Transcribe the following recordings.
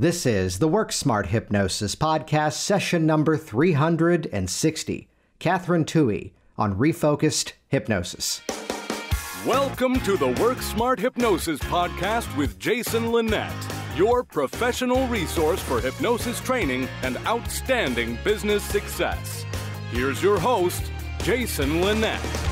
This is the Work Smart Hypnosis Podcast, session number 360. Kathryn Toohey on Refocused Hypnosis. Welcome to the Work Smart Hypnosis Podcast with Jason Linett, your professional resource for hypnosis training and outstanding business success. Here's your host, Jason Linett.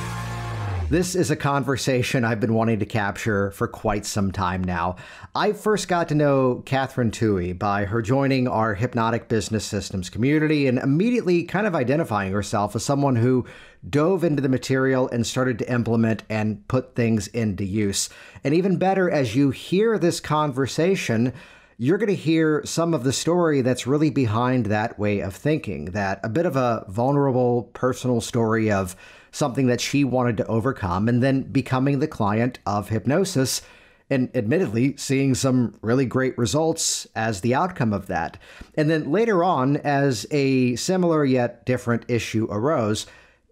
This is a conversation I've been wanting to capture for quite some time now. I first got to know Kathryn Toohey by her joining our hypnotic business systems community and immediately kind of identifying herself as someone who dove into the material and started to implement and put things into use. And even better, as you hear this conversation, you're going to hear some of the story that's really behind that way of thinking, that a bit of a vulnerable personal story of something that she wanted to overcome, and then becoming the client of hypnosis and admittedly seeing some really great results as the outcome of that. And then later on, as a similar yet different issue arose,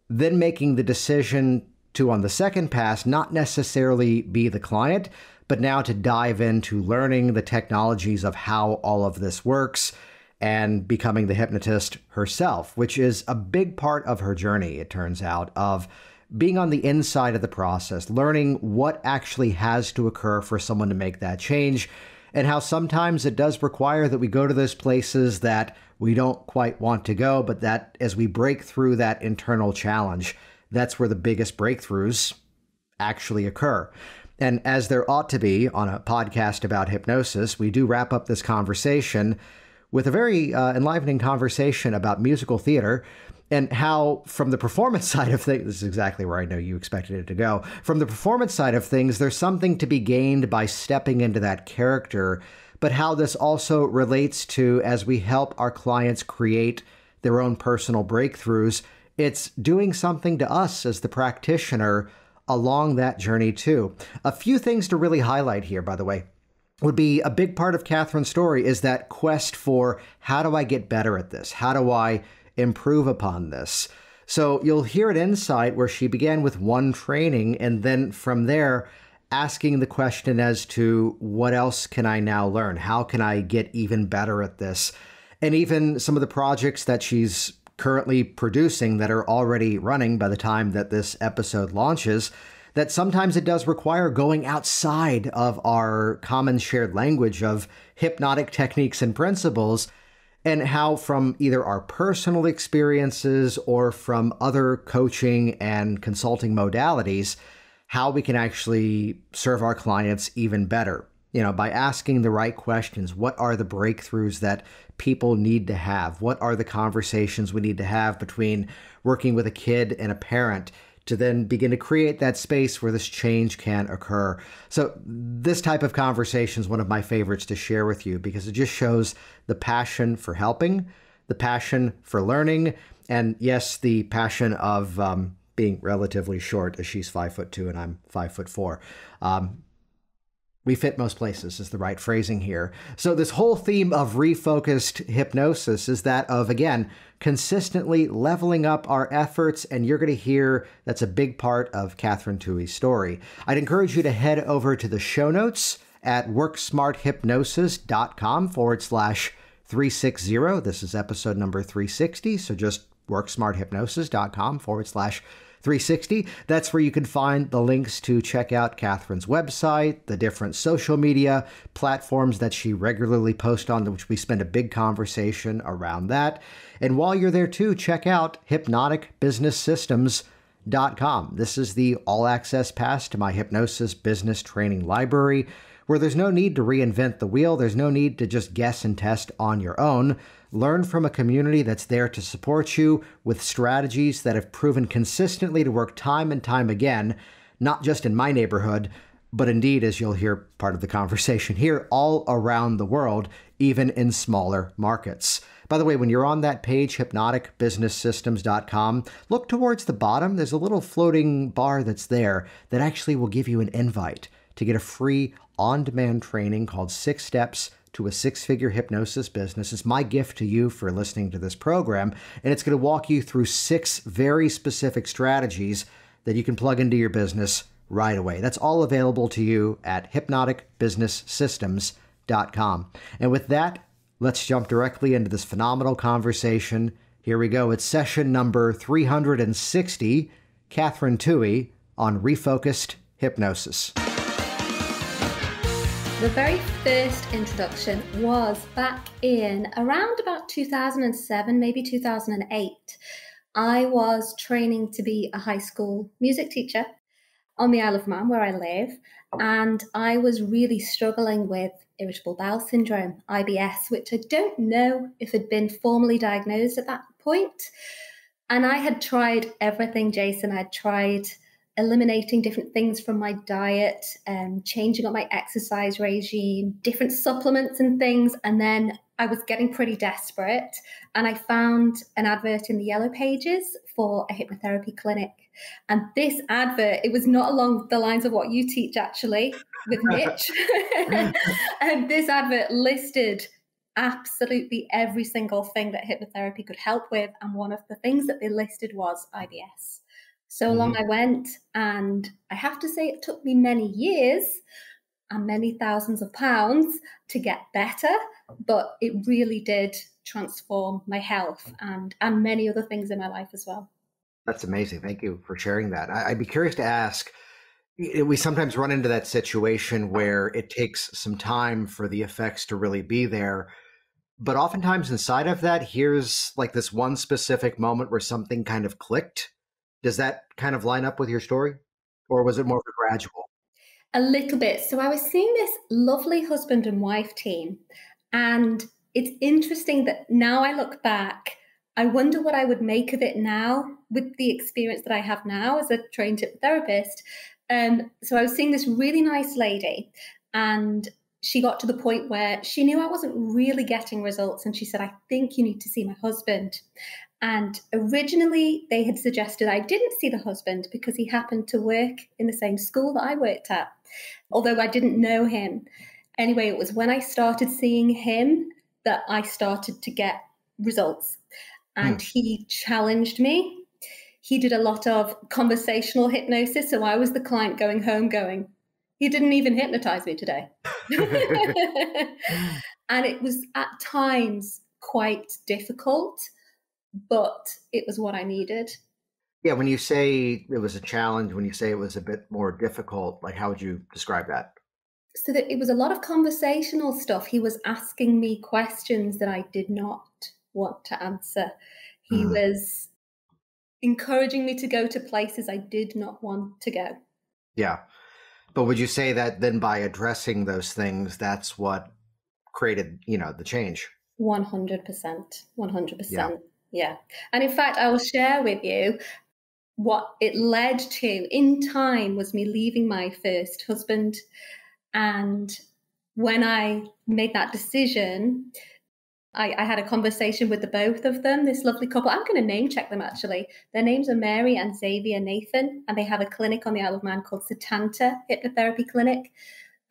then making the decision to, on the second pass, not necessarily be the client, but now to dive into learning the technologies of how all of this works and becoming the hypnotist herself, which is a big part of her journey, it turns out, of being on the inside of the process, learning what actually has to occur for someone to make that change, and how sometimes it does require that we go to those places that we don't quite want to go, but that as we break through that internal challenge, that's where the biggest breakthroughs actually occur. And as there ought to be on a podcast about hypnosis, we do wrap up this conversation with a very uh, enlivening conversation about musical theater and how, from the performance side of things, this is exactly where I know you expected it to go. From the performance side of things, there's something to be gained by stepping into that character, but how this also relates to as we help our clients create their own personal breakthroughs, it's doing something to us as the practitioner along that journey, too. A few things to really highlight here, by the way would be a big part of Kathryn's story is that quest for how do I get better at this? How do I improve upon this? So you'll hear an insight where she began with one training and then from there asking the question as to what else can I now learn? How can I get even better at this? And even some of the projects that she's currently producing that are already running by the time that this episode launches that sometimes it does require going outside of our common shared language of hypnotic techniques and principles, and how from either our personal experiences or from other coaching and consulting modalities, how we can actually serve our clients even better. You know, by asking the right questions. What are the breakthroughs that people need to have? What are the conversations we need to have between working with a kid and a parent? To then begin to create that space where this change can occur. So, this type of conversation is one of my favorites to share with you because it just shows the passion for helping, the passion for learning, and yes, the passion of um, being relatively short, as she's five foot two and I'm five foot four. Um, we fit most places is the right phrasing here. So this whole theme of refocused hypnosis is that of again consistently leveling up our efforts and you're going to hear that's a big part of Kathryn Toohey's story. I'd encourage you to head over to the show notes at worksmarthypnosis.com forward slash 360. This is episode number 360, so just worksmarthypnosis.com forward slash 360. That's where you can find the links to check out Kathryn's website, the different social media platforms that she regularly posts on, which we spend a big conversation around that. And while you're there too, check out hypnoticbusinesssystems.com. This is the all access pass to my hypnosis business training library where there's no need to reinvent the wheel. There's no need to just guess and test on your own. Learn from a community that's there to support you with strategies that have proven consistently to work time and time again, not just in my neighborhood, but indeed, as you'll hear part of the conversation here, all around the world, even in smaller markets. By the way, when you're on that page, hypnoticbusinesssystems.com, look towards the bottom. There's a little floating bar that's there that actually will give you an invite to get a free on demand training called Six Steps to a six figure hypnosis business. It's my gift to you for listening to this program, and it's going to walk you through six very specific strategies that you can plug into your business right away. That's all available to you at hypnoticbusinesssystems.com And with that, let's jump directly into this phenomenal conversation. Here we go. It's session number 360. Kathryn Toohey on refocused hypnosis. The very first introduction was back in around about 2007, maybe 2008. I was training to be a high school music teacher on the Isle of Man, where I live, and I was really struggling with irritable bowel syndrome, IBS, which I don't know if had been formally diagnosed at that point. And I had tried everything, Jason. I'd tried eliminating different things from my diet, um, changing up my exercise regime, different supplements and things. And then I was getting pretty desperate. And I found an advert in the Yellow Pages for a hypnotherapy clinic. And this advert, it was not along the lines of what you teach actually with Mitch. and this advert listed absolutely every single thing that hypnotherapy could help with. And one of the things that they listed was IBS. So mm-hmm. long I went, and I have to say, it took me many years and many thousands of pounds to get better, but it really did transform my health and and many other things in my life as well. That's amazing. Thank you for sharing that. I'd be curious to ask. We sometimes run into that situation where it takes some time for the effects to really be there. But oftentimes inside of that, here's like this one specific moment where something kind of clicked does that kind of line up with your story? Or was it more of a gradual? A little bit. So I was seeing this lovely husband and wife team. And it's interesting that now I look back, I wonder what I would make of it now with the experience that I have now as a trained therapist. Um, so I was seeing this really nice lady, and she got to the point where she knew I wasn't really getting results. And she said, I think you need to see my husband. And originally, they had suggested I didn't see the husband because he happened to work in the same school that I worked at, although I didn't know him. Anyway, it was when I started seeing him that I started to get results. And mm. he challenged me. He did a lot of conversational hypnosis. So I was the client going home, going, he didn't even hypnotize me today. and it was at times quite difficult but it was what I needed. Yeah, when you say it was a challenge, when you say it was a bit more difficult, like how would you describe that? So that it was a lot of conversational stuff. He was asking me questions that I did not want to answer. He mm. was encouraging me to go to places I did not want to go. Yeah. But would you say that then by addressing those things, that's what created, you know, the change? 100%. 100%. Yeah. Yeah. And in fact, I will share with you what it led to in time was me leaving my first husband. And when I made that decision, I, I, had a conversation with the both of them, this lovely couple. I'm going to name check them actually. Their names are Mary and Xavier Nathan, and they have a clinic on the Isle of Man called Satanta Hypnotherapy Clinic.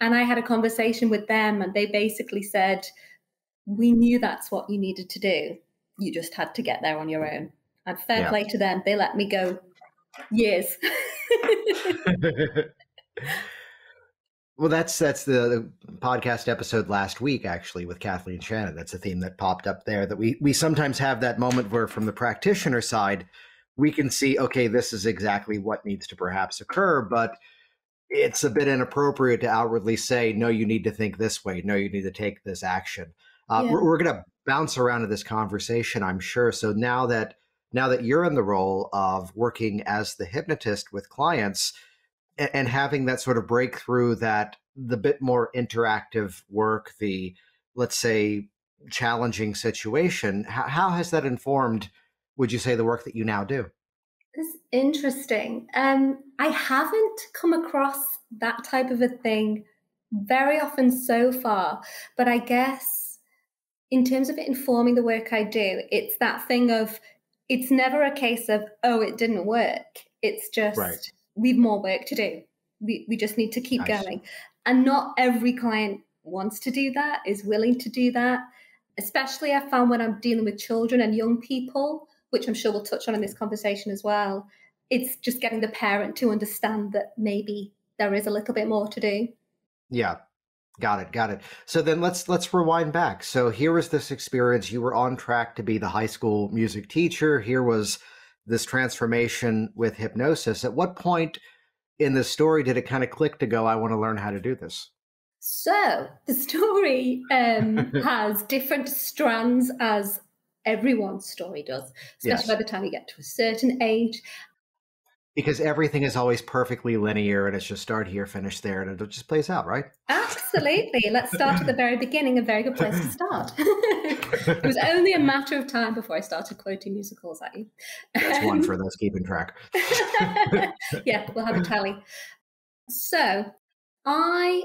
And I had a conversation with them, and they basically said, We knew that's what you needed to do you just had to get there on your own. And fair yeah. play to them. They let me go years. well, that's that's the, the, podcast episode last week, actually, with Kathleen Shannon. That's a theme that popped up there. That we we sometimes have that moment where, from the practitioner side, we can see, okay, this is exactly what needs to perhaps occur, but it's a bit inappropriate to outwardly say, no, you need to think this way. No, you need to take this action. Uh, yeah. We're, we're going to bounce around in this conversation, I'm sure. So now that now that you're in the role of working as the hypnotist with clients and, and having that sort of breakthrough, that the bit more interactive work, the let's say challenging situation, how, how has that informed? Would you say the work that you now do? It's interesting. Um, I haven't come across that type of a thing very often so far, but I guess in terms of it informing the work I do, it's that thing of it's never a case of, oh, it didn't work. It's just right. we've more work to do. We, we just need to keep nice. going. And not every client wants to do that, is willing to do that. Especially, I found when I'm dealing with children and young people, which I'm sure we'll touch on in this conversation as well. It's just getting the parent to understand that maybe there is a little bit more to do. Yeah, Got it, got it. So then let's let's rewind back. So here was this experience. You were on track to be the high school music teacher. Here was this transformation with hypnosis. At what point in the story did it kind of click to go, I want to learn how to do this? So the story um, has different strands as everyone's story does, especially yes. by the time you get to a certain age because everything is always perfectly linear and it's just start here, finish there, and it just plays out, right? Absolutely. Let's start at the very beginning, a very good place to start. it was only a matter of time before I started quoting musicals at you. That's one for those keeping track. yeah, we'll have a tally. So I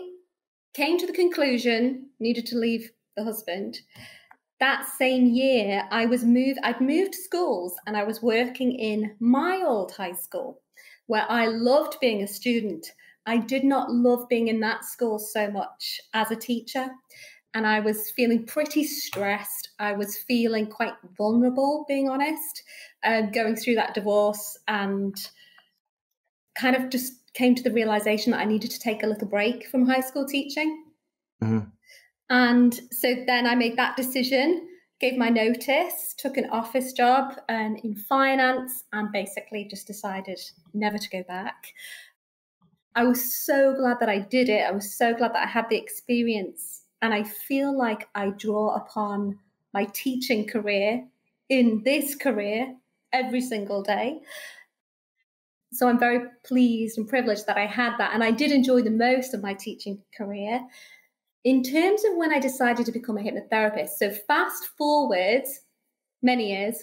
came to the conclusion, needed to leave the husband. That same year, I was moved, I'd moved schools and I was working in my old high school where I loved being a student. I did not love being in that school so much as a teacher. And I was feeling pretty stressed. I was feeling quite vulnerable, being honest, uh, going through that divorce and kind of just came to the realization that I needed to take a little break from high school teaching. Mm-hmm. And so then I made that decision, gave my notice, took an office job um, in finance, and basically just decided never to go back. I was so glad that I did it. I was so glad that I had the experience. And I feel like I draw upon my teaching career in this career every single day. So I'm very pleased and privileged that I had that. And I did enjoy the most of my teaching career. In terms of when I decided to become a hypnotherapist, so fast forward many years,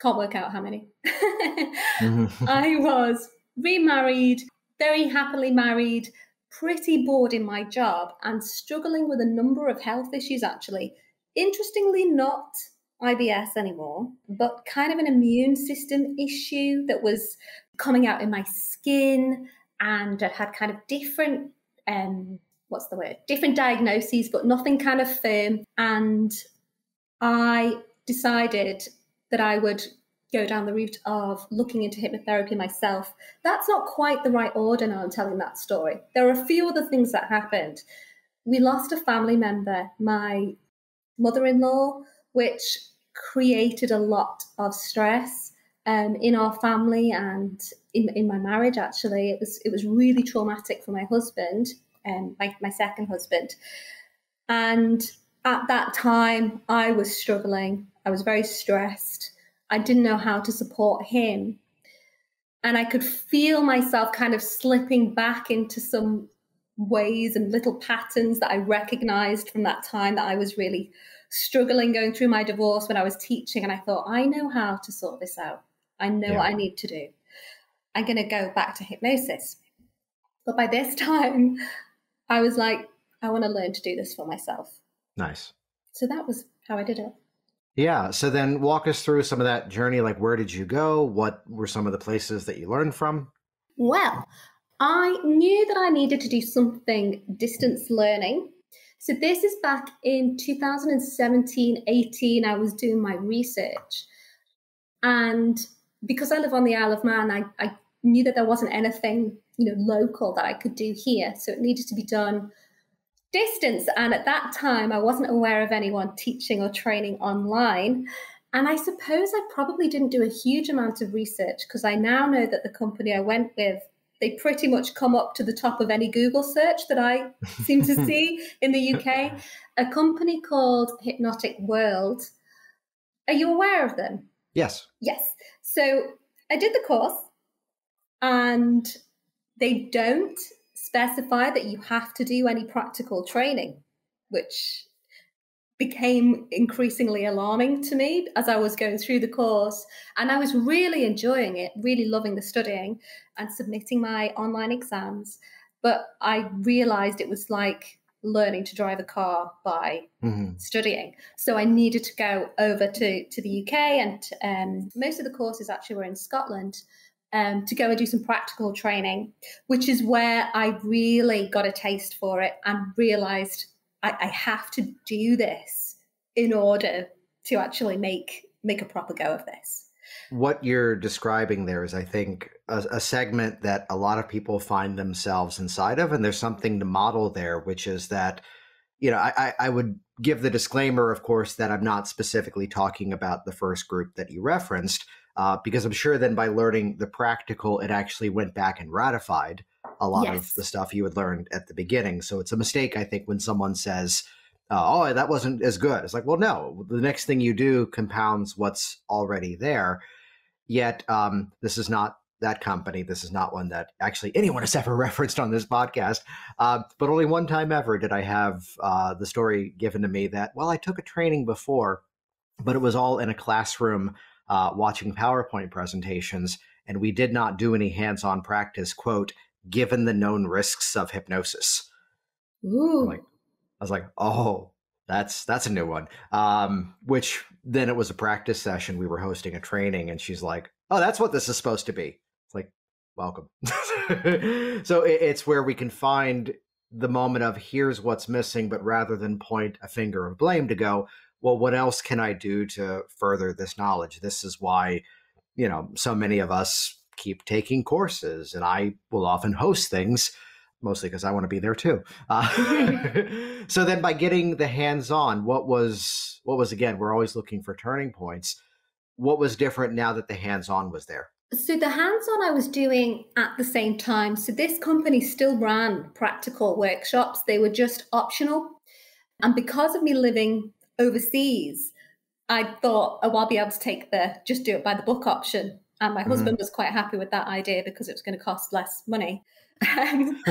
can't work out how many. I was remarried, very happily married, pretty bored in my job, and struggling with a number of health issues actually. Interestingly, not IBS anymore, but kind of an immune system issue that was coming out in my skin and had kind of different um, what's the word? Different diagnoses, but nothing kind of firm. And I decided that I would go down the route of looking into hypnotherapy myself. That's not quite the right order now I'm telling that story. There are a few other things that happened. We lost a family member, my mother in law, which created a lot of stress um, in our family and in, in my marriage actually it was it was really traumatic for my husband um, my, my second husband. And at that time, I was struggling. I was very stressed. I didn't know how to support him. And I could feel myself kind of slipping back into some ways and little patterns that I recognized from that time that I was really struggling going through my divorce when I was teaching. And I thought, I know how to sort this out. I know yeah. what I need to do. I'm going to go back to hypnosis. But by this time, I was like, I want to learn to do this for myself. Nice. So that was how I did it. Yeah. So then walk us through some of that journey. Like, where did you go? What were some of the places that you learned from? Well, I knew that I needed to do something distance learning. So this is back in 2017 18. I was doing my research. And because I live on the Isle of Man, I, I knew that there wasn't anything you know local that I could do here. So it needed to be done distance. And at that time, I wasn't aware of anyone teaching or training online. And I suppose I probably didn't do a huge amount of research because I now know that the company I went with, they pretty much come up to the top of any Google search that I seem to see in the UK. A company called Hypnotic World. Are you aware of them? Yes. Yes. So I did the course and they don't specify that you have to do any practical training, which became increasingly alarming to me as I was going through the course. And I was really enjoying it, really loving the studying and submitting my online exams. But I realized it was like learning to drive a car by mm-hmm. studying. So I needed to go over to, to the UK, and um, most of the courses actually were in Scotland um, to go and do some practical training, which is where I really got a taste for it and realized I, I have to do this in order to actually make make a proper go of this. What you're describing there is, I think, a, a segment that a lot of people find themselves inside of, and there's something to model there, which is that you know, I, I would give the disclaimer, of course, that I'm not specifically talking about the first group that you referenced, uh, because I'm sure then by learning the practical, it actually went back and ratified a lot yes. of the stuff you had learned at the beginning. So it's a mistake, I think, when someone says, uh, oh, that wasn't as good. It's like, well, no, the next thing you do compounds what's already there. Yet, um, this is not that company. This is not one that actually anyone has ever referenced on this podcast. Uh, but only one time ever did I have uh, the story given to me that, well, I took a training before, but it was all in a classroom uh, watching PowerPoint presentations, and we did not do any hands on practice, quote, given the known risks of hypnosis. Ooh. Like, I was like, oh, that's that's a new one. Um, which then it was a practice session. We were hosting a training, and she's like, "Oh, that's what this is supposed to be." It's like, welcome. so it, it's where we can find the moment of here's what's missing, but rather than point a finger of blame, to go, well, what else can I do to further this knowledge? This is why, you know, so many of us keep taking courses, and I will often host things mostly because I want to be there too. Uh, so then, by getting the hands-on, what was what was again? We're always looking for turning points. What was different now that the hands-on was there? So the hands-on I was doing at the same time. So this company still ran practical workshops; they were just optional. And because of me living overseas, I thought, oh, I'll be able to take the just do it by the book option. And my mm-hmm. husband was quite happy with that idea because it was going to cost less money. Um,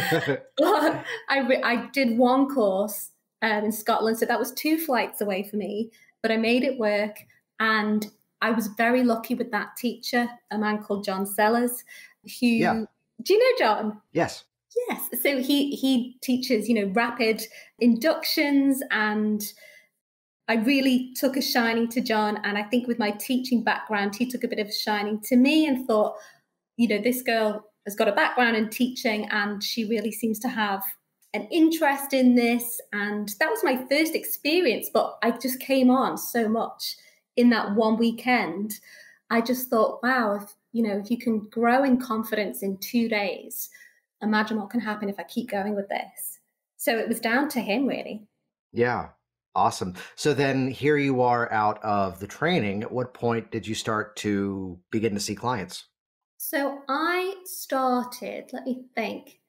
but I, re- I did one course um, in Scotland, so that was two flights away for me, but I made it work. And I was very lucky with that teacher, a man called John Sellers, who yeah. do you know John? Yes. Yes. So he he teaches, you know, rapid inductions and I really took a shining to John. And I think with my teaching background, he took a bit of a shining to me and thought, you know, this girl has got a background in teaching and she really seems to have an interest in this. And that was my first experience, but I just came on so much in that one weekend. I just thought, wow, if you know, if you can grow in confidence in two days, imagine what can happen if I keep going with this. So it was down to him really. Yeah. Awesome. So then here you are out of the training. At what point did you start to begin to see clients? So I started, let me think.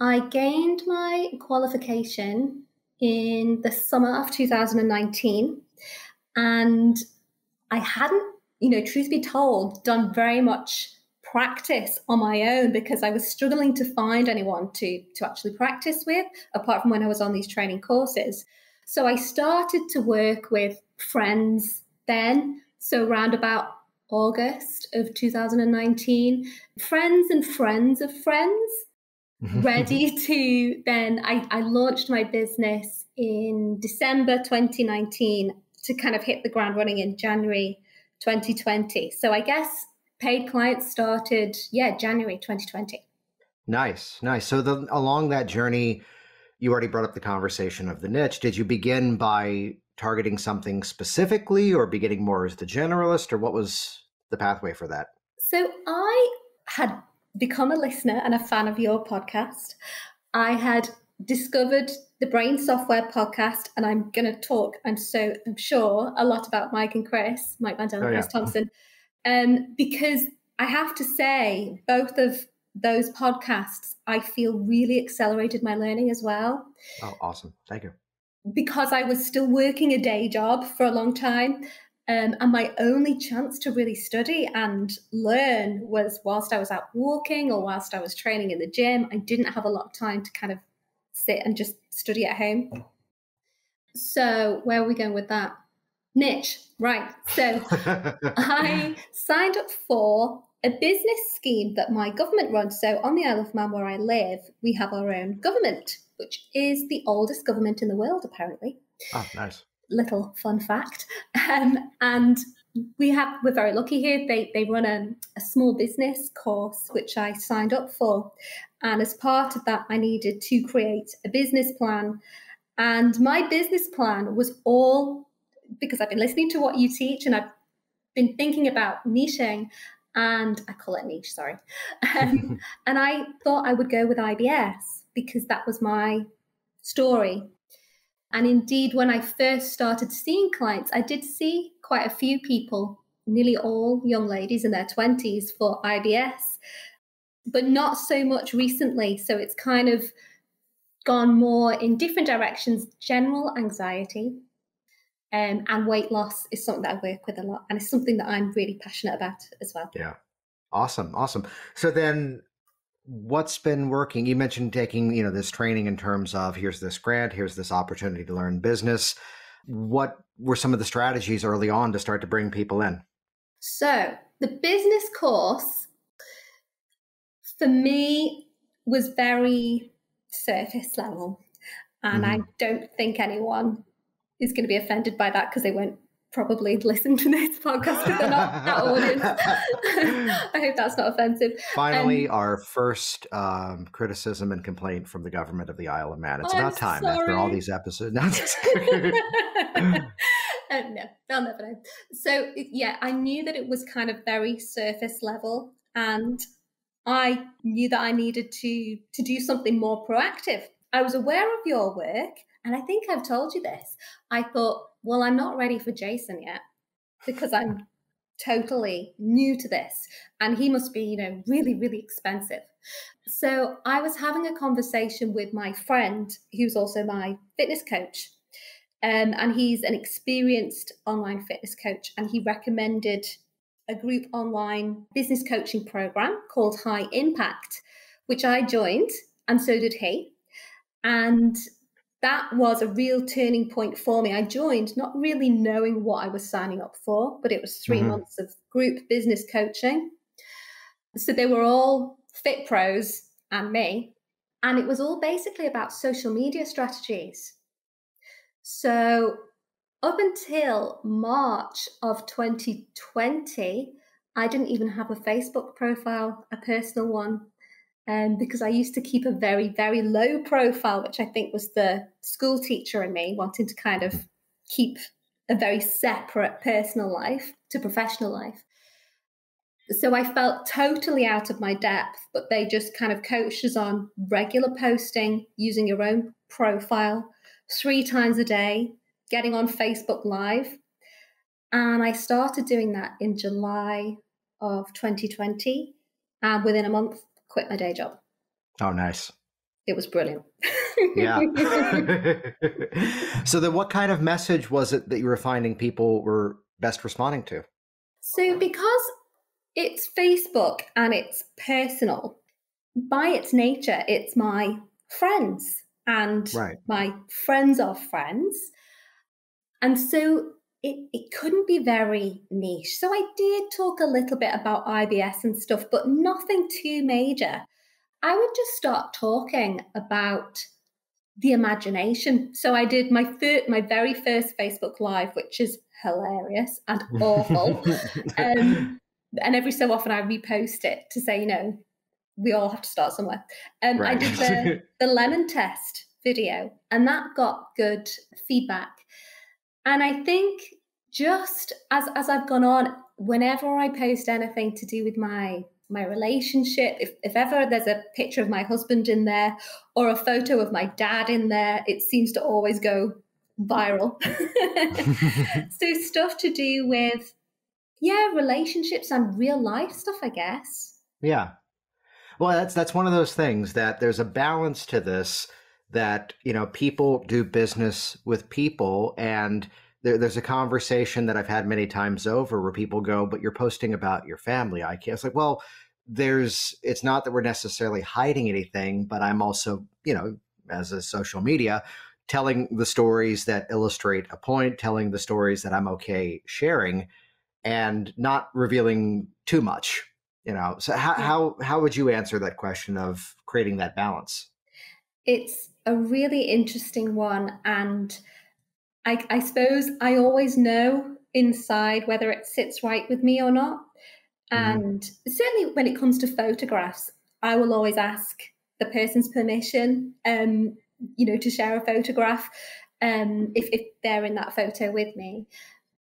I gained my qualification in the summer of 2019 and I hadn't, you know, truth be told, done very much practice on my own because I was struggling to find anyone to to actually practice with apart from when I was on these training courses. So I started to work with friends then. So around about August of 2019. Friends and friends of friends, mm-hmm. ready to then. I, I launched my business in December 2019 to kind of hit the ground running in January 2020. So I guess paid clients started, yeah, January 2020. Nice, nice. So the, along that journey, you already brought up the conversation of the niche. Did you begin by targeting something specifically or beginning more as the generalist or what was the pathway for that? So I had become a listener and a fan of your podcast. I had discovered the Brain Software podcast, and I'm going to talk, I'm so I'm sure, a lot about Mike and Chris, Mike Mandel and oh, Chris. Thompson, um, because I have to say, both of those podcasts, I feel really accelerated my learning as well. Oh, awesome. Thank you because I was still working a day job for a long time. Um, and my only chance to really study and learn was whilst I was out walking or whilst I was training in the gym. I didn't have a lot of time to kind of sit and just study at home. So, where are we going with that? Niche, right. So, I signed up for a business scheme that my government runs. So, on the Isle of Man, where I live, we have our own government which is the oldest government in the world, apparently. Oh, nice. Little fun fact. Um, and we have we're very lucky here. They they run a, a small business course which I signed up for. And as part of that, I needed to create a business plan. And my business plan was all because I've been listening to what you teach and I've been thinking about niching and I call it niche, sorry. Um, and I thought I would go with IBS because that was my story. And indeed, when I first started seeing clients, I did see quite a few people, nearly all young ladies in their 20s for IBS, but not so much recently. So it's kind of gone more in different directions general anxiety um, and weight loss is something that I work with a lot. And it's something that I'm really passionate about as well. Yeah. Awesome. Awesome. So then what's been working? You mentioned taking, you know, this training in terms of here's this grant, here's this opportunity to learn business. What were some of the strategies early on to start to bring people in? So, the business course for me was very surface level. And mm-hmm. I don't think anyone is going to be offended by that because they won't probably listen to this podcast because they're not that audience. I hope that's not offensive. Finally, um, our first um, criticism and complaint from the government of the Isle of Man. It's I'm about time sorry. after all these episodes. uh, no, they'll never know. So, yeah, I knew that it was kind of very surface level and I knew that I needed to to do something more proactive. I was aware of your work and I think I've told you this. I thought, well, I'm not ready for Jason yet because I'm totally new to this. And he must be, you know, really, really expensive. So I was having a conversation with my friend, who's also my fitness coach. Um, and he's an experienced online fitness coach. And he recommended a group online business coaching program called High Impact, which I joined, and so did he. And that was a real turning point for me. I joined not really knowing what I was signing up for, but it was 3 mm-hmm. months of group business coaching. So they were all fit pros and me. And it was all basically about social media strategies. So up until March of 2020, I didn't even have a Facebook profile, a personal one um, because I used to keep a very, very low profile, which I think was the school teacher in me wanting to kind of keep a very separate personal life to professional life. So I felt totally out of my depth, but they just kind of coached us on regular posting, using your own profile three times a day, getting on Facebook Live. And I started doing that in July of 2020. And within a month, quit my day job. Oh, nice. It was brilliant. yeah. so then what kind of message was it that you were finding people were best responding to? So because it's Facebook and it's personal, by its nature, it's my friends and right. my friends are friends. And so it, it couldn't be very niche. So I did talk a little bit about IBS and stuff, but nothing too major. I would just start talking about the imagination. So I did my third, my very first Facebook Live, which is hilarious and awful. um, and every so often I repost it to say, you know, we all have to start somewhere. Um, right. I did the, the lemon test video, and that got good feedback. And I think just as as I've gone on, whenever I post anything to do with my my relationship, if, if ever there's a picture of my husband in there or a photo of my dad in there, it seems to always go viral. so stuff to do with yeah, relationships and real life stuff, I guess. Yeah. Well, that's that's one of those things that there's a balance to this that, you know, people do business with people and there, there's a conversation that I've had many times over where people go, but you're posting about your family. I can't. It's like, well, there's, it's not that we're necessarily hiding anything, but I'm also, you know, as a social media, telling the stories that illustrate a point, telling the stories that I'm okay sharing, and not revealing too much. You know, so how how how would you answer that question of creating that balance? It's a really interesting one, and I, I suppose I always know inside whether it sits right with me or not. Mm-hmm. And certainly when it comes to photographs, I will always ask the person's permission, um, you know, to share a photograph um, if, if they're in that photo with me.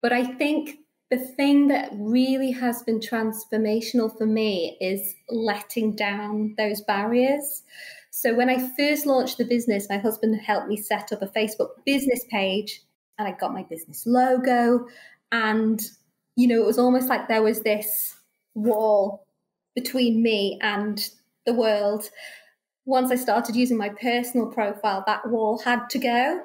But I think the thing that really has been transformational for me is letting down those barriers. So when I first launched the business, my husband helped me set up a Facebook business page and I got my business logo. And, you know, it was almost like there was this wall between me and the world. Once I started using my personal profile, that wall had to go.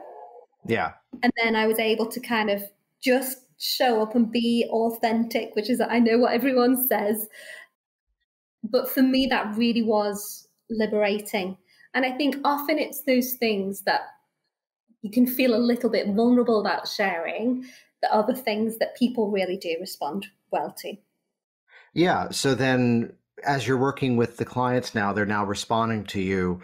Yeah. And then I was able to kind of just show up and be authentic, which is, I know what everyone says. But for me, that really was liberating. And I think often it's those things that you can feel a little bit vulnerable about sharing that are the things that people really do respond well to. Yeah. So then, as you're working with the clients now, they're now responding to you.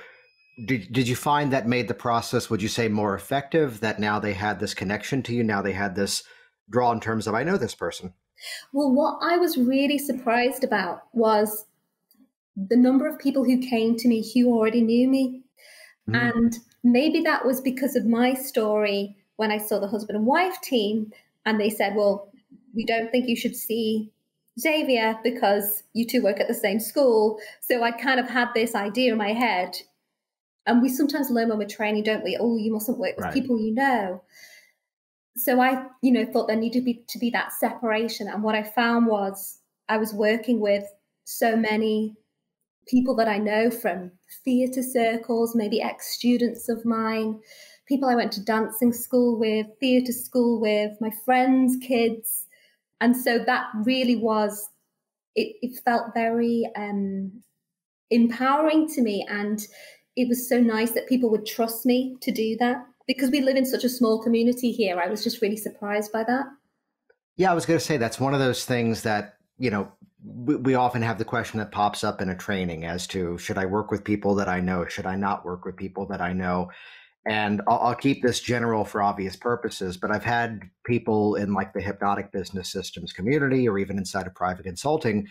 Did, did you find that made the process, would you say, more effective? That now they had this connection to you? Now they had this draw in terms of, I know this person? Well, what I was really surprised about was the number of people who came to me who already knew me. Mm. And maybe that was because of my story when I saw the husband and wife team, and they said, Well, we don't think you should see Xavier because you two work at the same school. So I kind of had this idea in my head. And we sometimes learn when we're training, don't we? Oh, you mustn't work with right. people you know. So I, you know, thought there needed to be to be that separation. And what I found was I was working with so many people that I know from theatre circles, maybe ex students of mine, people I went to dancing school with, theatre school with, my friends' kids. And so that really was, it, it felt very um, empowering to me. And it was so nice that people would trust me to do that because we live in such a small community here. I was just really surprised by that. Yeah, I was going to say that's one of those things that, you know, we, we often have the question that pops up in a training as to should I work with people that I know? Should I not work with people that I know? And I'll, I'll, keep this general for obvious purposes, but I've had people in like the hypnotic business systems community or even inside of private consulting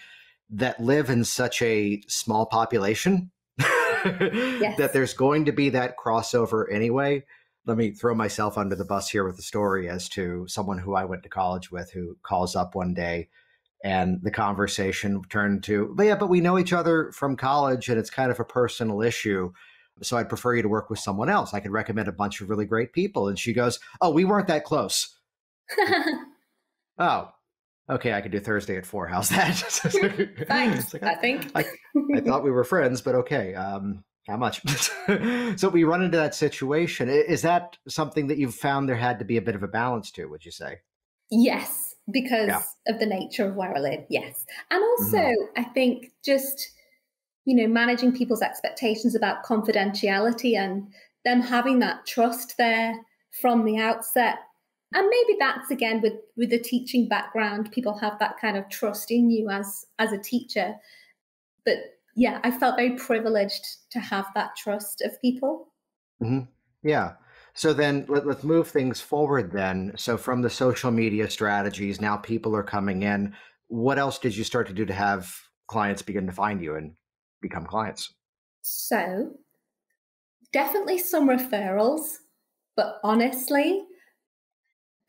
that live in such a small population yes. that there's going to be that crossover anyway. Let me throw myself under the bus here with a story as to someone who I went to college with who calls up one day and the conversation turned to, yeah, but we know each other from college and it's kind of a personal issue. So I'd prefer you to work with someone else. I could recommend a bunch of really great people. And she goes, Oh, we weren't that close. oh, okay. I could do Thursday at four. How's that? Thanks. Like, I, I, think. I, I, thought we were friends, but okay. Um, how much? so we run into that situation. Is that something that you've found there had to be a bit of a balance to, would you say? Yes because yeah. of the nature of where I live. Yes. And also, mm-hmm. I think just, you know, managing people's expectations about confidentiality and them having that trust there from the outset. And maybe that's again with with the teaching background, people have that kind of trust in you as as a teacher. But yeah, I felt very privileged to have that trust of people. Mm-hmm. Yeah. So then let, us move things forward then. So from the social media strategies, now people are coming in. What else did you start to do to have clients begin to find you and become clients? So definitely some referrals, but honestly,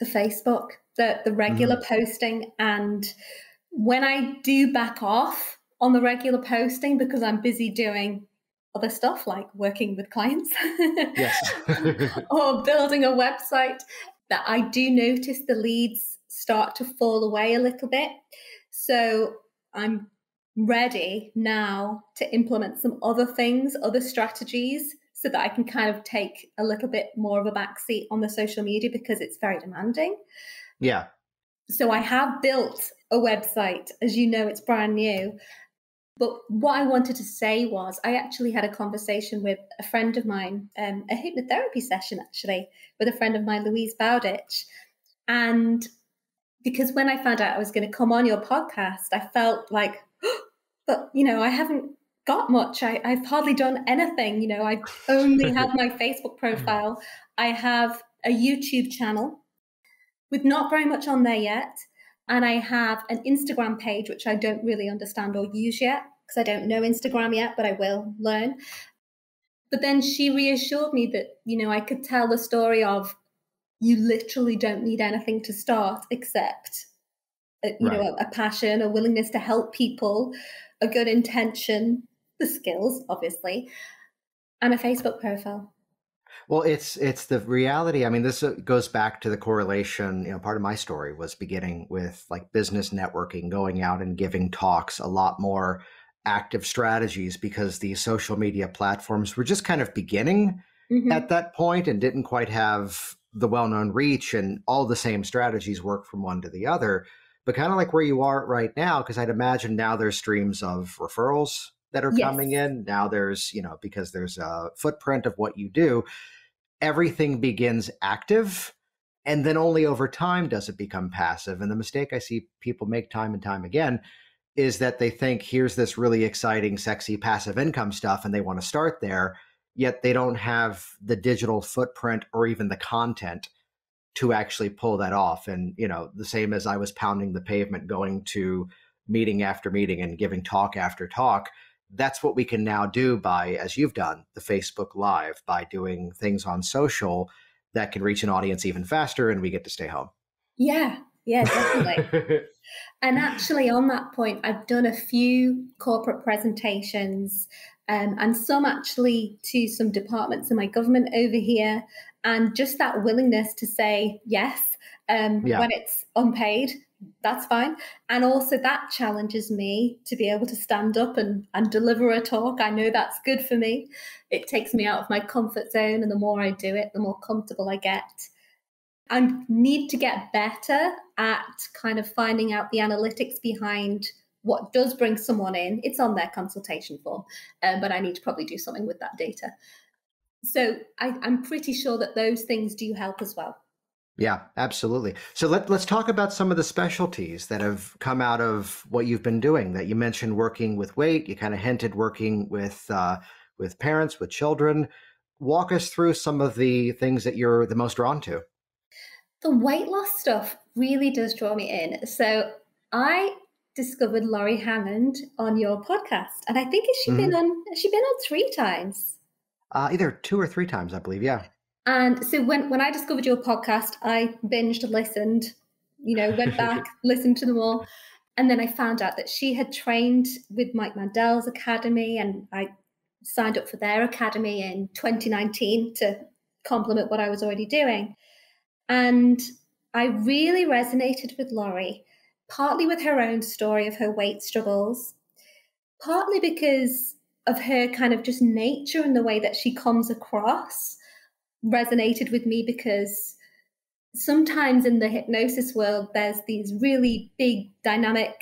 the Facebook, the, the regular mm. posting. And when I do back off on the regular posting because I'm busy doing other stuff like working with clients yes. or building a website that I do notice the leads start to fall away a little bit. So I'm ready now to implement some other things, other strategies, so that I can kind of take a little bit more of a backseat on the social media because it's very demanding. Yeah. So I have built a website. As you know, it's brand new. But what I wanted to say was, I actually had a conversation with a friend of mine, um, a hypnotherapy session actually, with a friend of mine, Louise Bowditch. And because when I found out I was going to come on your podcast, I felt like, oh, but, you know, I haven't got much. I, I've hardly done anything. You know, I only have my Facebook profile. I have a YouTube channel with not very much on there yet. And I have an Instagram page, which I don't really understand or use yet because I don't know Instagram yet, but I will learn. But then she reassured me that, you know, I could tell the story of you literally don't need anything to start except, a, you right. know, a, a passion, a willingness to help people, a good intention, the skills, obviously. And a Facebook profile. Well, it's it's the reality. I mean, this uh, goes back to the correlation. You know, part of my story was beginning with like business networking, going out and giving talks, a lot more active strategies because the social media platforms were just kind of beginning mm-hmm. at that point and didn't quite have the well-known reach and all the same strategies work from one to the other but kind of like where you are right now because i'd imagine now there's streams of referrals that are yes. coming in now there's you know because there's a footprint of what you do everything begins active and then only over time does it become passive and the mistake i see people make time and time again is that they think here's this really exciting sexy passive income stuff and they want to start there yet they don't have the digital footprint or even the content to actually pull that off and you know the same as i was pounding the pavement going to meeting after meeting and giving talk after talk that's what we can now do by, as you've done, the Facebook Live, by doing things on social that can reach an audience even faster and we get to stay home. Yeah, yeah, definitely. and actually, on that point, I've done a few corporate presentations um, and some actually to some departments in my government over here. And just that willingness to say yes um, yeah. when it's unpaid that's fine. And also that challenges me to be able to stand up and, and deliver a talk. I know that's good for me. It takes me out of my comfort zone. And the more I do it, the more comfortable I get. I need to get better at kind of finding out the analytics behind what does bring someone in. It's on their consultation form, um, but I need to probably do something with that data. So I, I'm pretty sure that those things do help as well. Yeah, absolutely. So let, let's talk about some of the specialties that have come out of what you've been doing. That you mentioned working with weight. You kind of hinted working with uh, with parents, with children. Walk us through some of the things that you're the most drawn to. The weight loss stuff really does draw me in. So I discovered Lori Hammond on your podcast, and I think has she mm-hmm. been on? Has she been on three times? Uh, either two or three times, I believe. Yeah. And so when, when I discovered your podcast, I binged, listened, you know, went back, listened to them all. And then I found out that she had trained with Mike Mandel's academy, and I signed up for their academy in 2019 to complement what I was already doing. And I really resonated with Lori, partly with her own story of her weight struggles, partly because of her kind of just nature and the way that she comes across resonated with me because sometimes in the hypnosis world, there's these really big, dynamic,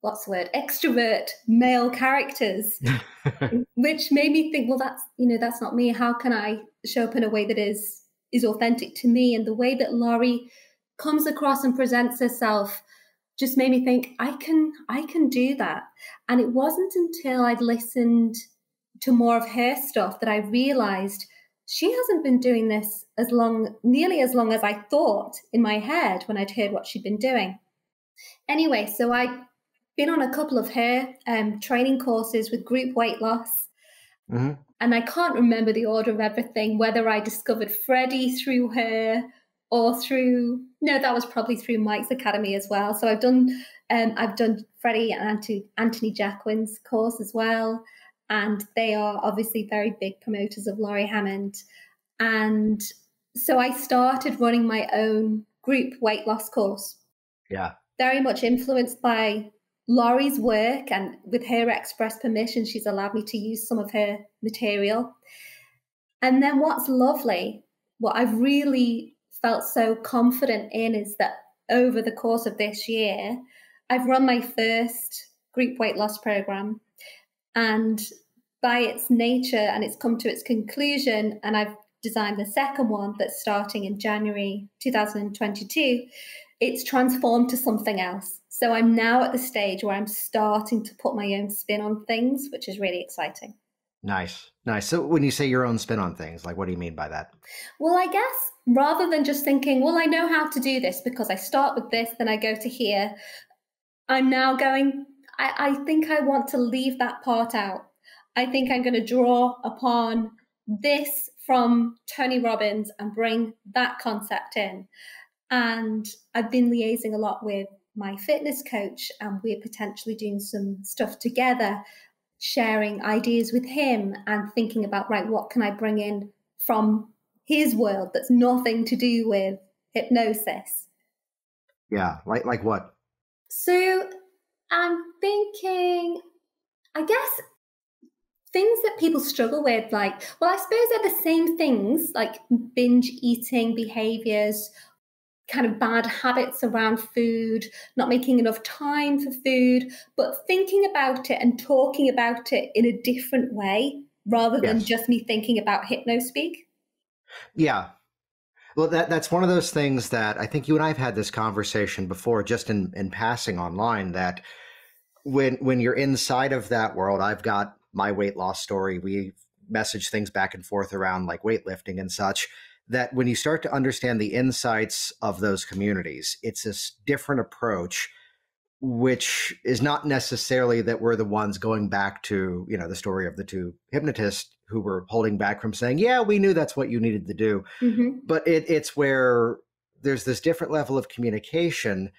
what's the word, extrovert male characters, which made me think, well, that's, you know, that's not me. How can I show up in a way that is is authentic to me? And the way that Lori comes across and presents herself just made me think i can i can do that and it wasn't until i'd listened to more of her stuff that i realized she hasn't been doing this as long, nearly as long as I thought in my head when I'd heard what she'd been doing. Anyway, so I'd been on a couple of her um, training courses with group weight loss. Mm-hmm. And I can't remember the order of everything, whether I discovered Freddy through her or through, no, that was probably through Mike's Academy as well. So I've done, um, I've done Freddy and Anthony Jacquin's course as well and they are obviously very big promoters of Lori Hammond. And so I started running my own group weight loss course. Yeah. Very much influenced by Lori's work, and with her express permission, she's allowed me to use some of her material. And then what's lovely, what I've really felt so confident in is that over the course of this year, I've run my first group weight loss program. And by its nature and it's come to its conclusion, and I've designed the second one that's starting in January 2022, it's transformed to something else. So I'm now at the stage where I'm starting to put my own spin on things, which is really exciting. Nice. Nice. So when you say your own spin on things, like what do you mean by that? Well, I guess rather than just thinking, well, I know how to do this because I start with this, then I go to here, I'm now going, I, I think I want to leave that part out. I think I'm going to draw upon this from Tony Robbins and bring that concept in. And I've been liaising a lot with my fitness coach, and we're potentially doing some stuff together sharing ideas with him and thinking about, right, what can I bring in from his world that's nothing to do with hypnosis? Yeah, like like what? So I'm thinking, I guess things that people struggle with, like, well, I suppose they're the same things, like binge eating behaviors, kind of bad habits around food, not making enough time for food, but thinking about it and talking about it in a different way rather than yes. just me thinking about hypnospeak. Yeah. Well, that that's one of those things that I think you and I have had this conversation before, just in, in passing online, that when when you're inside of that world, I've got my weight loss story. We message things back and forth around like weightlifting and such. That when you start to understand the insights of those communities, it's this different approach, which is not necessarily that we're the ones going back to, you know, the story of the two hypnotists who were holding back from saying, yeah, we knew that's what you needed to do. Mm-hmm. But it, it's where there's this different level of communication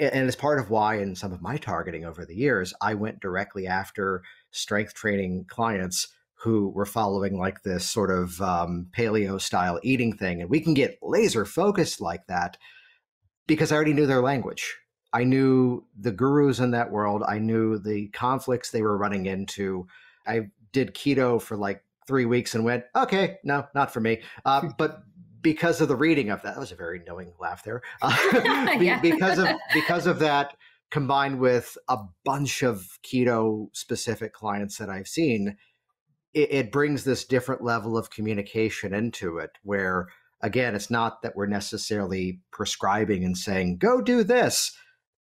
and it's part of why in some of my targeting over the years i went directly after strength training clients who were following like this sort of um, paleo style eating thing and we can get laser focused like that because i already knew their language i knew the gurus in that world i knew the conflicts they were running into i did keto for like three weeks and went okay no not for me uh, but because of the reading of that. That was a very knowing laugh there. Uh, yeah. because of because of that, combined with a bunch of keto specific clients that I've seen, it, it brings this different level of communication into it. Where again, it's not that we're necessarily prescribing and saying go do this,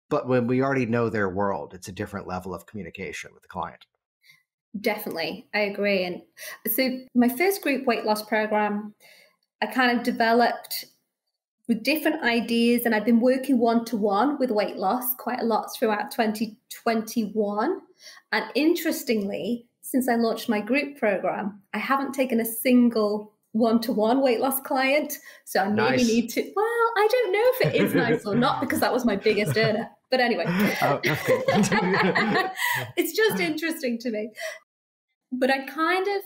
but when we already know their world, it's a different level of communication with the client. Definitely, I agree. And so my first group weight loss program I kind of developed with different ideas, and I've been working one to one with weight loss quite a lot throughout 2021. And interestingly, since I launched my group program, I haven't taken a single one to one weight loss client. So I nice. maybe need to, well, I don't know if it is nice or not because that was my biggest earner. But anyway, oh, it's just interesting to me. But I kind of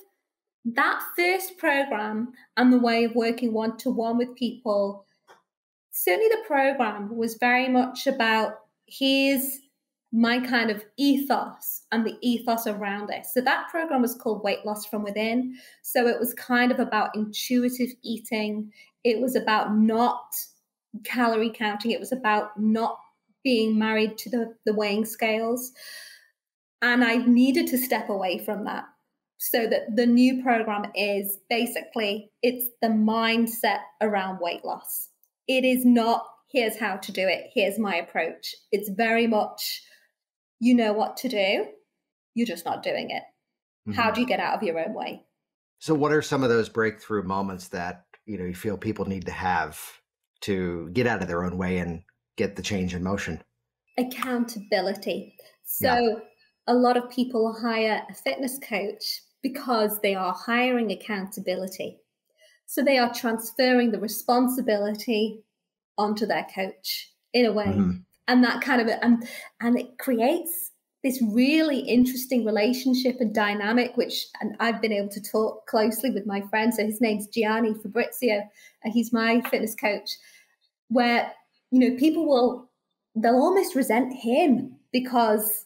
that first program and the way of working one to one with people, certainly the program was very much about here's my kind of ethos and the ethos around it. So that program was called Weight Loss from Within. So it was kind of about intuitive eating. It was about not calorie counting. It was about not being married to the, the weighing scales. And I needed to step away from that so that the new program is basically it's the mindset around weight loss it is not here's how to do it. Here's my approach. It's very much you know what to do. You're just not doing it. Mm-hmm. how do you get out of your own way? So what are some of those breakthrough moments that you know you feel people need to have to get out of their own way and get the change in motion? Accountability. So yeah. a lot of people hire a fitness coach because they are hiring accountability. So they are transferring the responsibility onto their coach in a way. Mm-hmm. And that kind of and and it creates this really interesting relationship and dynamic, which and I've been able to talk closely with my friend. So his name's Gianni Fabrizio, and he's my fitness coach, where you know people will they'll almost resent him because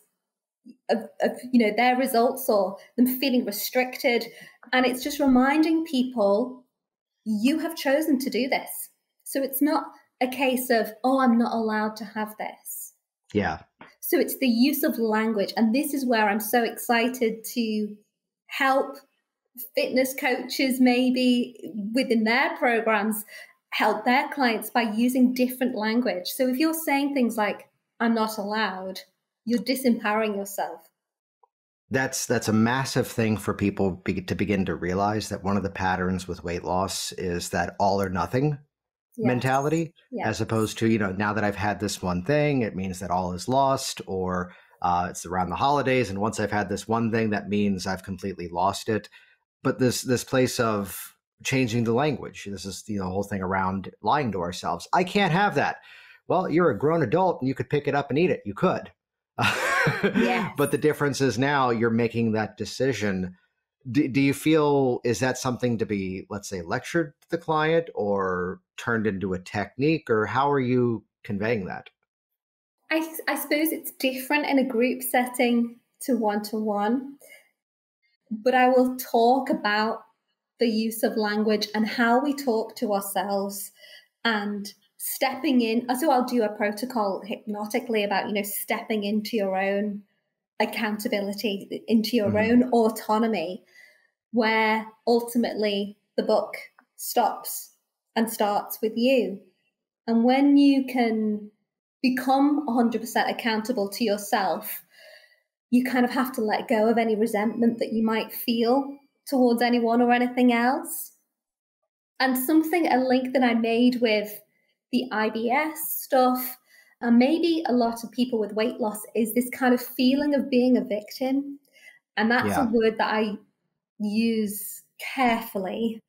of, of you know their results or them feeling restricted and it's just reminding people you have chosen to do this. So it's not a case of oh i'm not allowed to have this. Yeah. So it's the use of language. And this is where i'm so excited to help fitness coaches maybe within their programs help their clients by using different language. So if you're saying things like i'm not allowed you're disempowering yourself that's that's a massive thing for people be, to begin to realize that one of the patterns with weight loss is that all or nothing yes. mentality yes. as opposed to you know now that i've had this one thing it means that all is lost or uh, it's around the holidays and once i've had this one thing that means i've completely lost it. But this this place of changing the language this is the whole thing around lying to ourselves. I can't have that. Well you're a grown adult and you could pick it up and eat it. You could Yes. but the difference is now you're making that decision. Do, do you feel is that something to be, let's say, lectured to the client or turned into a technique, or how are you conveying that? I, I suppose it's different in a group setting to one to one, but I will talk about the use of language and how we talk to ourselves and stepping in. So I'll do a protocol hypnotically about, you know, stepping into your own accountability, into your mm-hmm. own autonomy, where ultimately the book stops and starts with you. And when you can become 100% accountable to yourself, you kind of have to let go of any resentment that you might feel towards anyone or anything else. And something, a link that I made with the IBS stuff, and maybe a lot of people with weight loss, is this kind of feeling of being a victim. And that's yeah. a word that I use carefully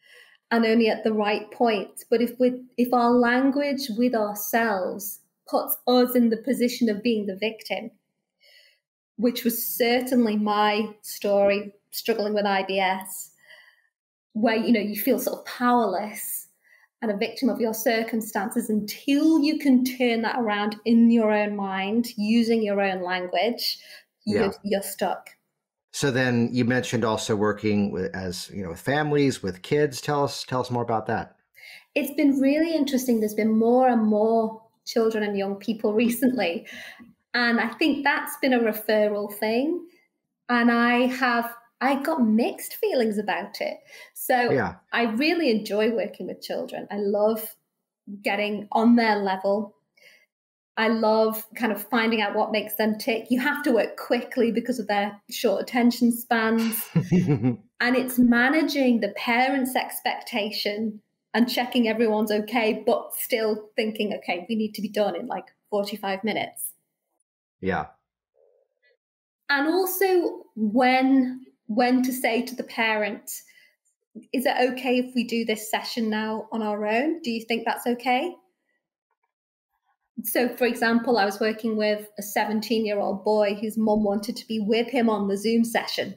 and only at the right point. But if we if our language with ourselves puts us in the position of being the victim, which was certainly my story struggling with IBS, where you know you feel sort of powerless and a victim of your circumstances until you can turn that around in your own mind using your own language, you're, you're stuck. So then you mentioned also working with as you know with families with kids. Tell us tell us more about that. It's been really interesting. There's been more and more children and young people recently, and I think that's been a referral thing. And I have I got mixed feelings about it. So yeah. I really enjoy working with children. I love getting on their level. I love kind of finding out what makes them tick. You have to work quickly because of their short attention spans. and it's managing the parents' expectation and checking everyone's okay, but still thinking, okay, we need to be done in like 45 minutes. Yeah. And also when when to say to the parent, is it okay if we do this session now on our own? Do you think that's okay? So, for example, I was working with a 17 year old boy whose mom wanted to be with him on the Zoom session.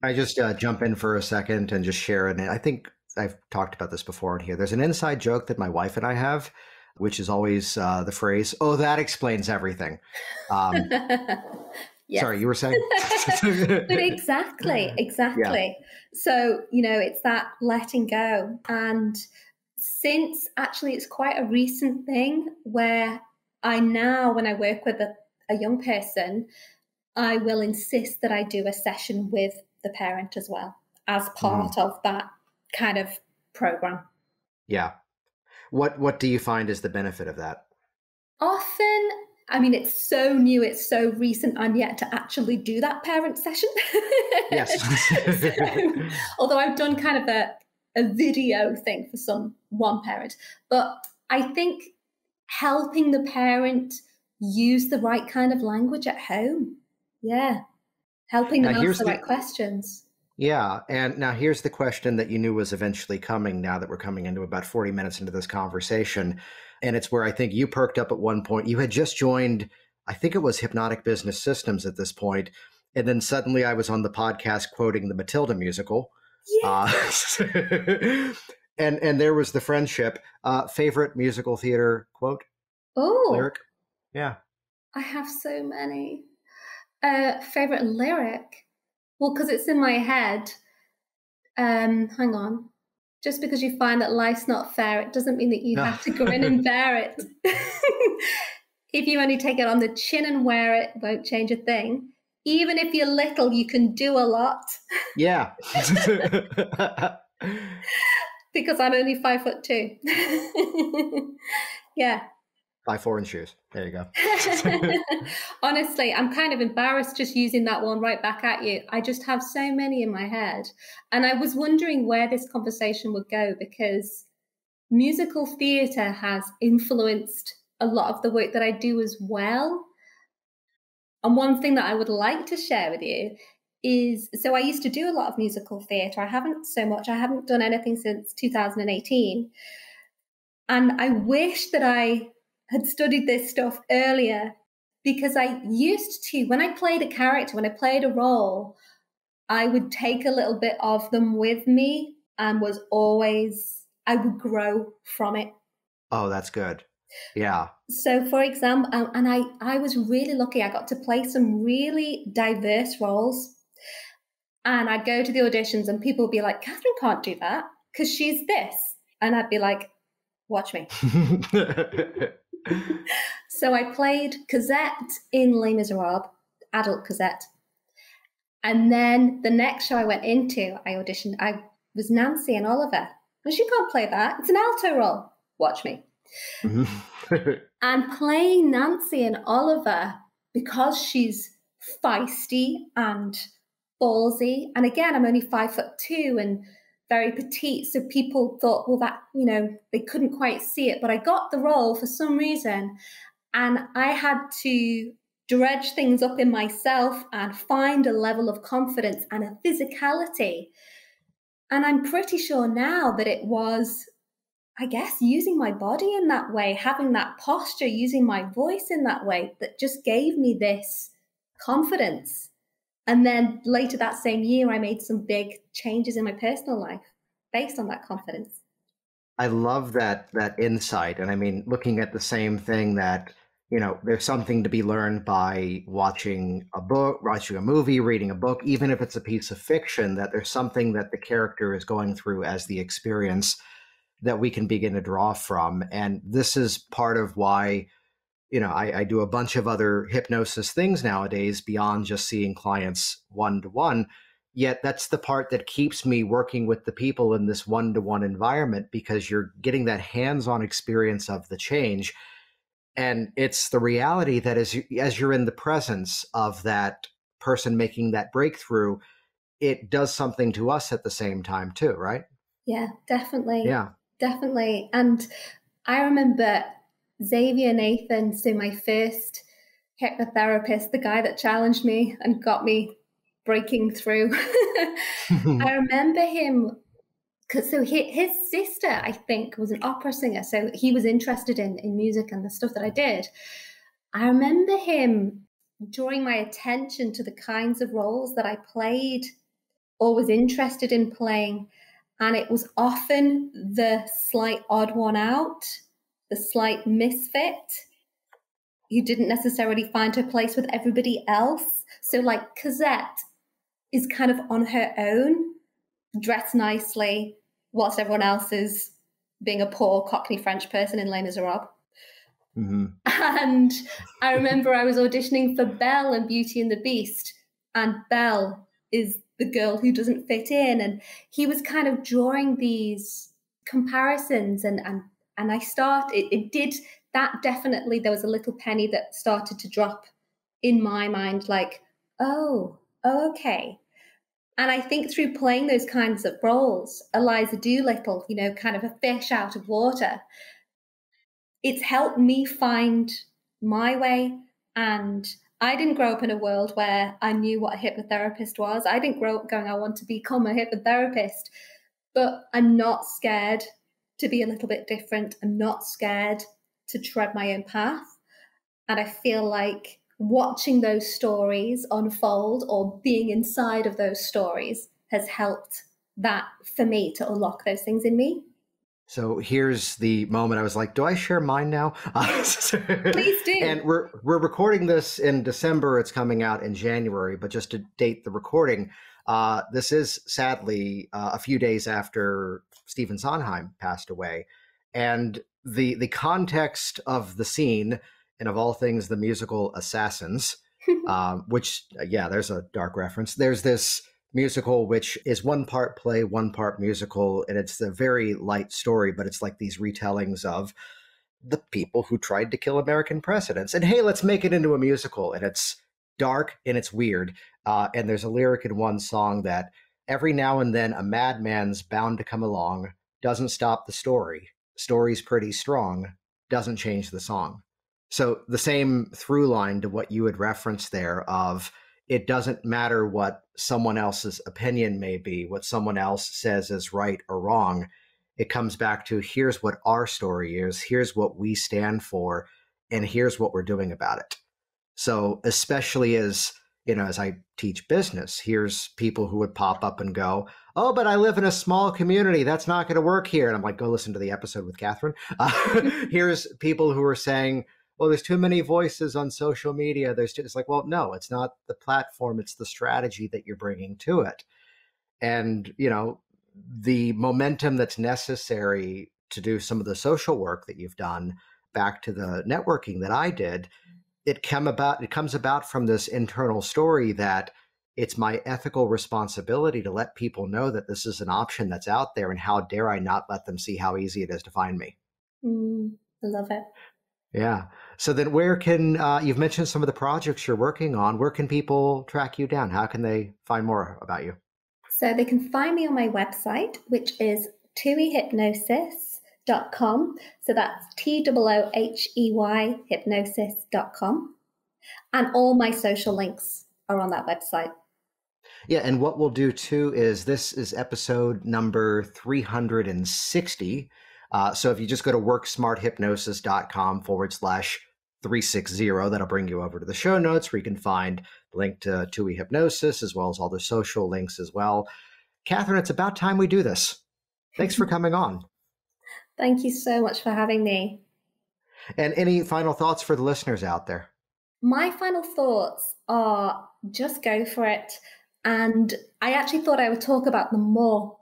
I just uh, jump in for a second and just share it. I think I've talked about this before in here. There's an inside joke that my wife and I have, which is always uh, the phrase, "Oh, that explains everything." Um, Yes. Sorry, you were saying? but exactly, exactly. Yeah. So, you know, it's that letting go. And since actually it's quite a recent thing where I now, when I work with a, a young person, I will insist that I do a session with the parent as well as part mm. of that kind of program. Yeah. What what do you find is the benefit of that? Often I mean, it's so new, it's so recent. I'm yet to actually do that parent session. yes. so, although I've done kind of a, a video thing for some one parent, but I think helping the parent use the right kind of language at home. Yeah. Helping them now, ask the, the right questions. Yeah. And now here's the question that you knew was eventually coming now that we're coming into about 40 minutes into this conversation and it's where I think you perked up at one point. You had just joined, I think it was Hypnotic Business Systems at this point, and then suddenly I was on the podcast quoting the Matilda musical. Yes. Uh, and and there was the friendship. Uh, favorite musical theater quote? Oh, lyric. Yeah, I have so many. Uh, favorite lyric? Well, because it's in my head. Um, hang on just because you find that life's not fair, it doesn't mean that you have to grin and bear it. if you only take it on the chin and wear it, won't change a thing. Even if you're little, you can do a lot. Yeah. because I'm only five foot two. yeah. Buy foreign shoes. There you go. Honestly, I'm kind of embarrassed just using that one right back at you. I just have so many in my head. And I was wondering where this conversation would go because musical theatre has influenced a lot of the work that I do as well. And one thing that I would like to share with you is so I used to do a lot of musical theatre. I haven't so much, I haven't done anything since 2018. And I wish that I had studied this stuff earlier because I used to, when I played a character, when I played a role, I would take a little bit of them with me and was always, I would grow from it. Oh, that's good. Yeah. So, for example, um, and I, I was really lucky. I got to play some really diverse roles. And I'd go to the auditions, and people would be like, Kathryn can't do that because she's this. And I'd be like, watch me. so I played Cosette in Les Miserables, adult Cosette. And then the next show I went into, I auditioned, I was Nancy and Oliver. Well, she can't play that. It's an alto role. Watch me. Mm-hmm. and playing Nancy and Oliver because she's feisty and ballsy. And again, I'm only five foot two and very petite. So people thought, well, that, you know, they couldn't quite see it. But I got the role for some reason. And I had to dredge things up in myself and find a level of confidence and a physicality. And I'm pretty sure now that it was I guess using my body in that way, having that posture, using my voice in that way that just gave me this confidence. And then later that same year, I made some big changes in my personal life based on that confidence. I love that that insight. And I mean, looking at the same thing that, you know, there's something to be learned by watching a book, watching a movie, reading a book, even if it's a piece of fiction, that there's something that the character is going through as the experience that we can begin to draw from. And this is part of why, you know, I, I do a bunch of other hypnosis things nowadays beyond just seeing clients one to one. Yet that's the part that keeps me working with the people in this one to one environment because you're getting that hands on experience of the change. And it's the reality that as, you, as you're in the presence of that person making that breakthrough, it does something to us at the same time, too, right? Yeah, definitely. Yeah definitely. And I remember Xavier Nathan, so my first hypnotherapist, the guy that challenged me and got me breaking through. I remember him because so he, his sister, I think, was an opera singer. So he was interested in, in music and the stuff that I did. I remember him drawing my attention to the kinds of roles that I played or was interested in playing. And it was often the slight odd one out, the slight misfit who didn't necessarily find her place with everybody else. So, like Cosette is kind of on her own, dressed nicely, whilst everyone else is being a poor Cockney French person in Les Miserables. Mm-hmm. And I remember I was auditioning for Belle and Beauty and the Beast, and Belle is the girl who doesn't fit in and he was kind of drawing these comparisons and and and I start it, it did that definitely there was a little penny that started to drop in my mind like oh, okay and I think through playing those kinds of roles, Eliza Doolittle, you know, kind of a fish out of water, it's helped me find my way and I didn't grow up in a world where I knew what a hypnotherapist was. I didn't grow up going, I want to become a hypnotherapist. But I'm not scared to be a little bit different. I'm not scared to tread my own path. And I feel like watching those stories unfold or being inside of those stories has helped that for me to unlock those things in me. So here's the moment I was like, "Do I share mine now?" Please do. And we're we're recording this in December. It's coming out in January, but just to date the recording, uh, this is sadly uh, a few days after Stephen Sondheim passed away, and the the context of the scene and of all things, the musical Assassins, um, which uh, yeah, there's a dark reference. There's this musical, which is one part play, one part musical, and it's a very light story, but it's like these retellings of the people who tried to kill American presidents. And hey, let's make it into a musical. And it's dark and it's weird. Uh, and there's a lyric in one song that every now and then a madman's bound to come along, doesn't stop the story. Story's pretty strong, doesn't change the song. So the same through line to what you had referenced there of it doesn't matter what someone else's opinion may be, what someone else says is right or wrong. It comes back to here's what our story is, here's what we stand for, and here's what we're doing about it. So, especially as you know, as I teach business, here's people who would pop up and go, "Oh, but I live in a small community. That's not going to work here." And I'm like, "Go listen to the episode with Kathryn." Uh, here's people who are saying, "Well, there's too many voices on social media." There's it's like, well, no, it's not the platform; it's the strategy that you're bringing to it. And you know, the momentum that's necessary to do some of the social work that you've done back to the networking that I did it come about it comes about from this internal story that it's my ethical responsibility to let people know that this is an option that's out there and how dare I not let them see how easy it is to find me. Mm, I love it. Yeah. So then where can uh, you've mentioned some of the projects you're working on, where can people track you down? How can they find more about you? So they can find me on my website, which is Toohey Hypnosis com. So that's T O O H E Y hypnosis.com. And all my social links are on that website. Yeah, and what we'll do too is this is episode number 360. Uh, so if you just go to worksmarthypnosis.com forward slash 360, that'll bring you over to the show notes where you can find the link to Toohey Hypnosis as well as all the social links as well. Kathryn, it's about time we do this. Thanks for coming on. Thank you so much for having me. And any final thoughts for the listeners out there? My final thoughts are just go for it. And I actually thought I would talk about them more.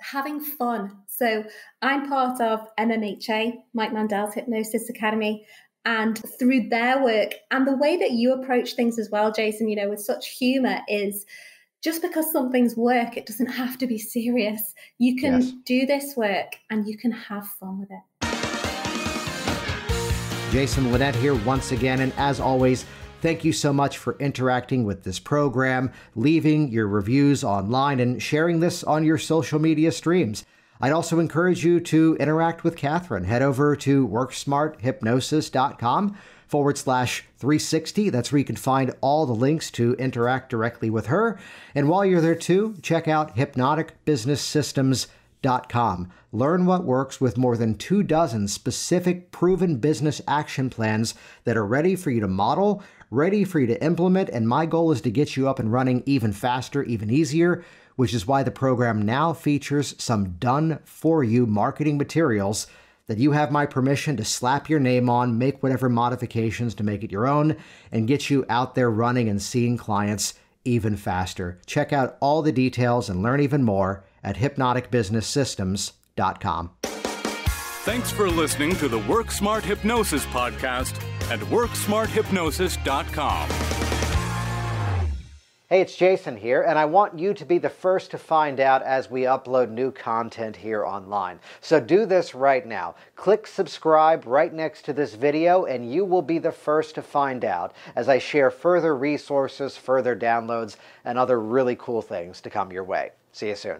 Having fun. So I'm part of MMHA, Mike Mandel's Hypnosis Academy. And through their work and the way that you approach things as well, Jason, you know, with such humor is just because something's work, it doesn't have to be serious. You can yes. do this work and you can have fun with it. Jason Linett here once again. And as always, thank you so much for interacting with this program, leaving your reviews online, and sharing this on your social media streams. I'd also encourage you to interact with Kathryn. Head over to worksmarthypnosis.com forward slash 360. That's where you can find all the links to interact directly with her. And while you're there too, check out hypnoticbusinesssystems.com. Learn what works with more than two dozen specific proven business action plans that are ready for you to model, ready for you to implement. And my goal is to get you up and running even faster, even easier, which is why the program now features some done for you marketing materials that you have my permission to slap your name on, make whatever modifications to make it your own, and get you out there running and seeing clients even faster. Check out all the details and learn even more at hypnoticbusinesssystems.com. Thanks for listening to the Work Smart Hypnosis podcast at worksmarthypnosis.com. Hey, it's Jason here, and I want you to be the first to find out as we upload new content here online. So do this right now. Click subscribe right next to this video, and you will be the first to find out as I share further resources, further downloads, and other really cool things to come your way. See you soon.